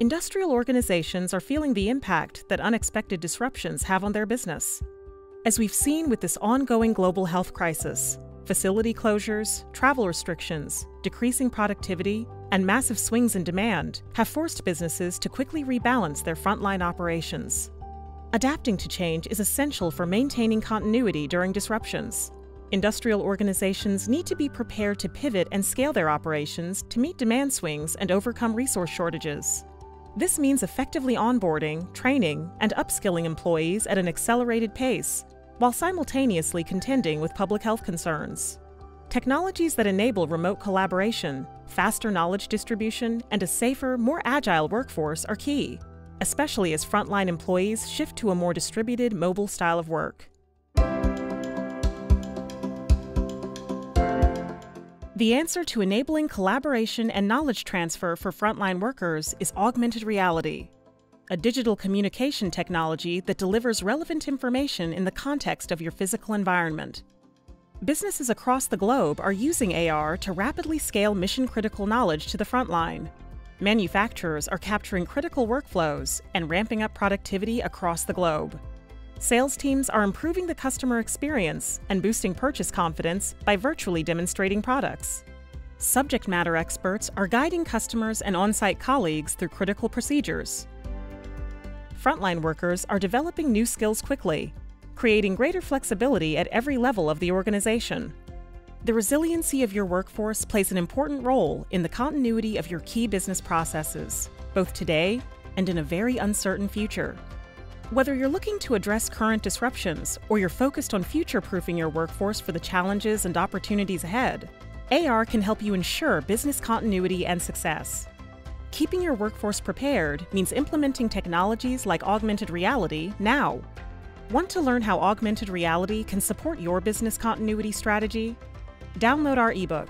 Industrial organizations are feeling the impact that unexpected disruptions have on their business. As we've seen with this ongoing global health crisis, facility closures, travel restrictions, decreasing productivity, and massive swings in demand have forced businesses to quickly rebalance their frontline operations. Adapting to change is essential for maintaining continuity during disruptions. Industrial organizations need to be prepared to pivot and scale their operations to meet demand swings and overcome resource shortages. This means effectively onboarding, training, and upskilling employees at an accelerated pace, while simultaneously contending with public health concerns. Technologies that enable remote collaboration, faster knowledge distribution, and a safer, more agile workforce are key, especially as frontline employees shift to a more distributed mobile style of work. The answer to enabling collaboration and knowledge transfer for frontline workers is augmented reality, a digital communication technology that delivers relevant information in the context of your physical environment. Businesses across the globe are using AR to rapidly scale mission critical knowledge to the frontline. Manufacturers are capturing critical workflows and ramping up productivity across the globe. Sales teams are improving the customer experience and boosting purchase confidence by virtually demonstrating products. Subject matter experts are guiding customers and on site colleagues through critical procedures. Frontline workers are developing new skills quickly, creating greater flexibility at every level of the organization. The resiliency of your workforce plays an important role in the continuity of your key business processes, both today and in a very uncertain future. Whether you're looking to address current disruptions or you're focused on future proofing your workforce for the challenges and opportunities ahead, AR can help you ensure business continuity and success. Keeping your workforce prepared means implementing technologies like augmented reality now. Want to learn how augmented reality can support your business continuity strategy? Download our ebook,